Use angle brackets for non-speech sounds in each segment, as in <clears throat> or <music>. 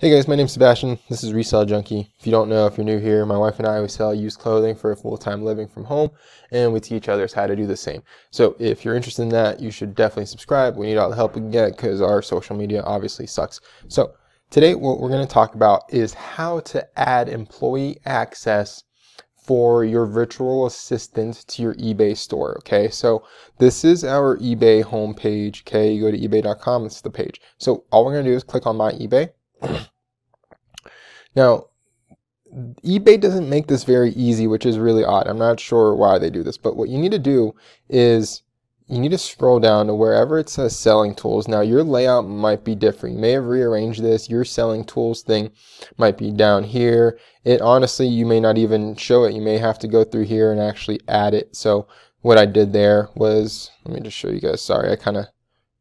Hey guys, my name's Sebastian. This is Resell Junkie. If you don't know, if you're new here, my wife and I we sell used clothing for a full-time living from home, and we teach others how to do the same. So if you're interested in that, you should definitely subscribe. We need all the help we can get because our social media obviously sucks. So today, what we're going to talk about is how to add employee access for your virtual assistant to your eBay store. Okay, so this is our eBay homepage. Okay, you go to ebay.com, it's the page. So all we're going to do is click on my eBay <clears throat> now, eBay doesn't make this very easy, which is really odd. I'm not sure why they do this, but what you need to do is you need to scroll down to wherever it says selling tools. Now, your layout might be different. You may have rearranged this. Your selling tools thing might be down here. It honestly, you may not even show it. You may have to go through here and actually add it. So what I did there was, let me just show you guys. Sorry, I kind of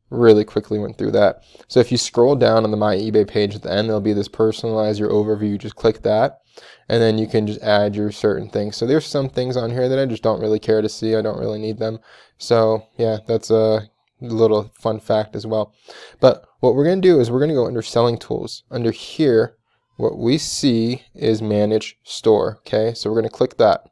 really quickly went through that. So if you scroll down on the My eBay page at the end, there'll be this personalize your overview. Just click that, and then you can just add your certain things. So there's some things on here that I just don't really care to see. I don't really need them. So yeah, that's a little fun fact as well. But what we're going to do is we're going to go under selling tools. Under here, what we see is manage store. Okay, so we're going to click that.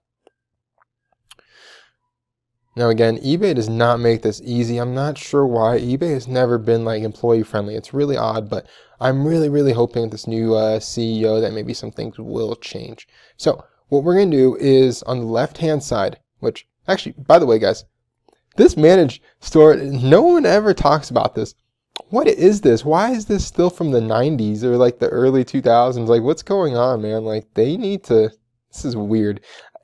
Now again, eBay does not make this easy. I'm not sure why. eBay has never been like employee friendly. It's really odd, but I'm really, really hoping with this new uh, CEO that maybe some things will change. So what we're going to do is on the left hand side, which actually, by the way, guys, this managed store, no one ever talks about this. What is this? Why is this still from the 90s or like the early 2000s? Like, what's going on, man? Like, they need to. This is weird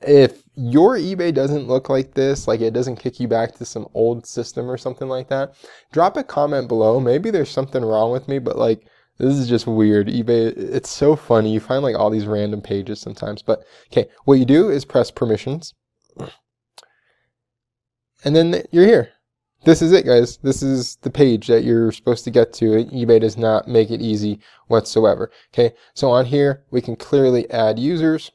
if your eBay doesn't look like this, like it doesn't kick you back to some old system or something like that, drop a comment below. Maybe there's something wrong with me, but like this is just weird. eBay, it's so funny. You find like all these random pages sometimes. But okay, what you do is press permissions. And then you're here. This is it, guys. This is the page that you're supposed to get to. eBay does not make it easy whatsoever. Okay, so on here, we can clearly add users.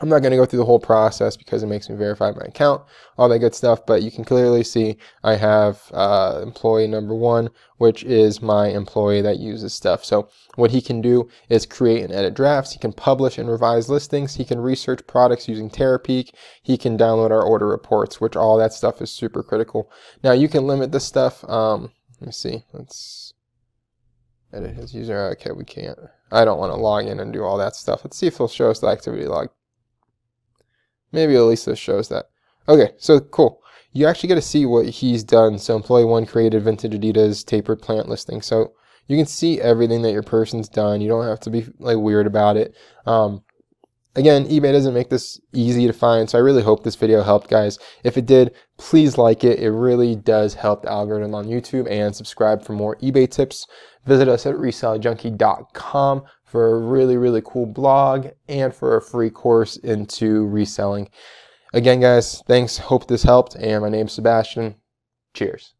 I'm not going to go through the whole process because it makes me verify my account, all that good stuff, but you can clearly see I have uh, employee number one, which is my employee that uses stuff. So what he can do is create and edit drafts. He can publish and revise listings. He can research products using Terapeak. He can download our order reports, which all that stuff is super critical. Now you can limit this stuff. Um, let me see. Let's edit his user. Okay, we can't. I don't want to log in and do all that stuff. Let's see if he'll show us the activity log. Maybe at least this shows that. Okay, so cool. You actually get to see what he's done. So employee one created vintage Adidas tapered plant listing. So you can see everything that your person's done. You don't have to be like weird about it. Um, again, eBay doesn't make this easy to find, so I really hope this video helped, guys. If it did, please like it. It really does help the algorithm on YouTube and subscribe for more eBay tips. Visit us at reselljunkie.com for a really, really cool blog and for a free course into reselling. Again, guys, thanks. Hope this helped. And my name's Sebastian. Cheers.